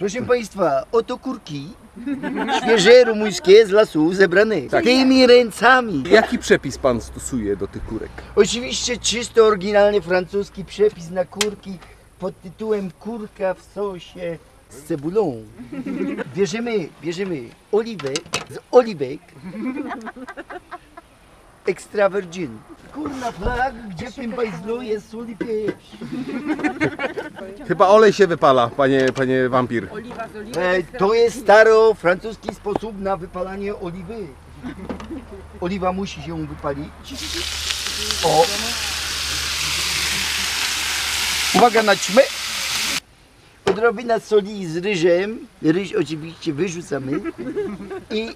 Proszę Państwa, oto kurki świeże rumuńskie z lasu zebrane tymi ręcami. Jaki przepis pan stosuje do tych kurek? Oczywiście czysto oryginalny francuski przepis na kurki pod tytułem kurka w sosie z cebulą. Bierzemy, bierzemy oliwę z oliwek extra virgin. Kurna flag, gdzie w tym bajzlu jest sól i pieprz. Chyba olej się wypala, panie, panie wampir. E, to jest staro francuski sposób na wypalanie oliwy. Oliwa musi się wypalić. O! Uwaga na ćmę. Odrobina soli z ryżem. Ryż oczywiście wyrzucamy. I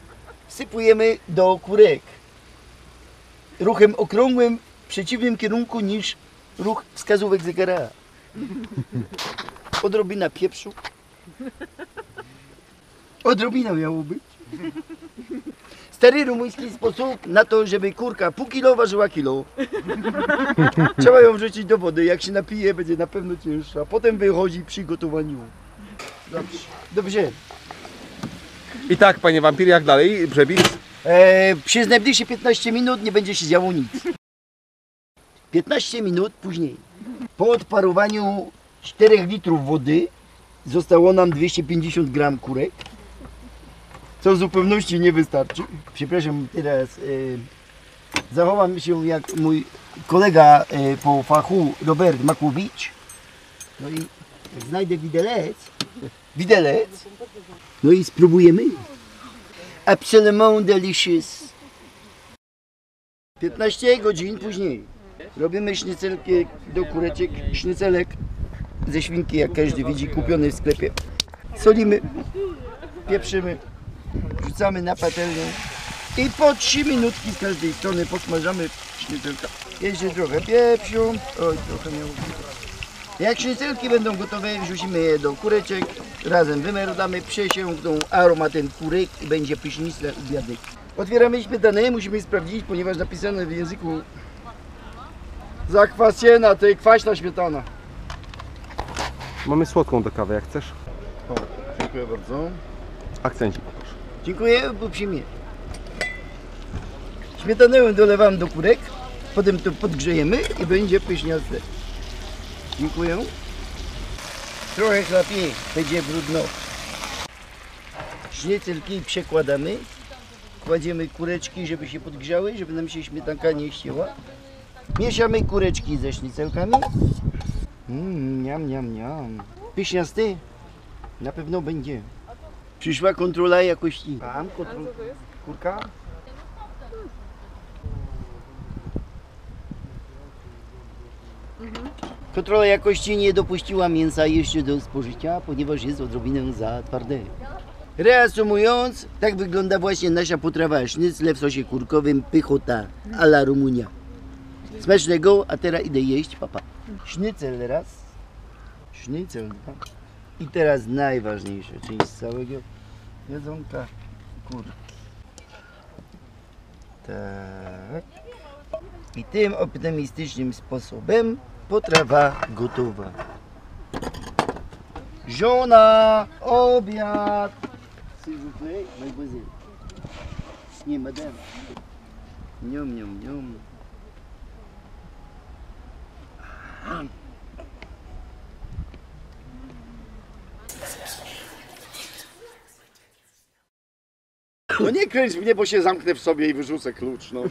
wsypujemy do kurek. Ruchem okrągłym w przeciwnym kierunku niż ruch wskazówek zegara. Odrobina pieprzu. Odrobina miało być. Stary rumuński sposób na to, żeby kurka pół kilo ważyła kilo. Trzeba ją wrzucić do wody. Jak się napije, będzie na pewno cięższa. Potem wychodzi przy gotowaniu. Dobrze. Dobrze. I tak, panie wampir, jak dalej? Przepis? E, przez najbliższe 15 minut nie będzie się działo nic. 15 minut później, po odparowaniu 4 litrów wody, zostało nam 250 gram kurek, co w zupełności nie wystarczy. Przepraszam, teraz e, zachowam się jak mój kolega e, po fachu Robert Makłowicz. No i jak znajdę widelec, widelec, no i spróbujemy. Absolument delicious. 15 godzin później robimy sznycelki do kureczek, sznycelek ze świnki, jak każdy widzi, kupiony w sklepie. Solimy, pieprzymy, wrzucamy na patelnię i po 3 minutki z każdej strony podsmażamy sznycelka. Jeszcze trochę pieprzu, oj trochę miało. Jak sznycelki będą gotowe, wrzucimy je do kureczek, razem wymerdamy, przesiąkną aromatem kurek i będzie pysznisty obiadek. Otwieramy śmietanę, musimy sprawdzić, ponieważ napisane w języku zakwasiena, to jest kwaśna śmietana. Mamy słodką do kawy, jak chcesz. O, dziękuję bardzo. Akcencik proszę. Dziękuję, uprzejmie. Śmietanę dolewam do kurek, potem to podgrzejemy i będzie pyszniaste. Dziękuję. Trochę chlapie, będzie brudno. Sznycelki przekładamy. Kładziemy kureczki, żeby się podgrzały, żeby nam się śmietanka nie ścięła. Mieszamy kureczki ze sznycelkami. Mmm, niam, niam, niam. Pyszniasty? Na pewno będzie. Przyszła kontrola jakości. Tam kontrola. Kurka? Kontrola jakości nie dopuściła mięsa jeszcze do spożycia, ponieważ jest odrobinę za twarde. Reasumując, tak wygląda właśnie nasza potrawa sznycle w sosie kurkowym pychota a la Rumunia. Smacznego, a teraz idę jeść, papa. Sznycel raz. Sznycel. I teraz najważniejsza część całego jedzonka. Kurki. Tak. I tym optymistycznym sposobem potrawa gotowa. Żona, obiad. S'il vous plaît, mademoiselle. Nie, madame. Niom, niom, niom. No nie kręć mnie, bo się zamknę w sobie i wyrzucę klucz, no.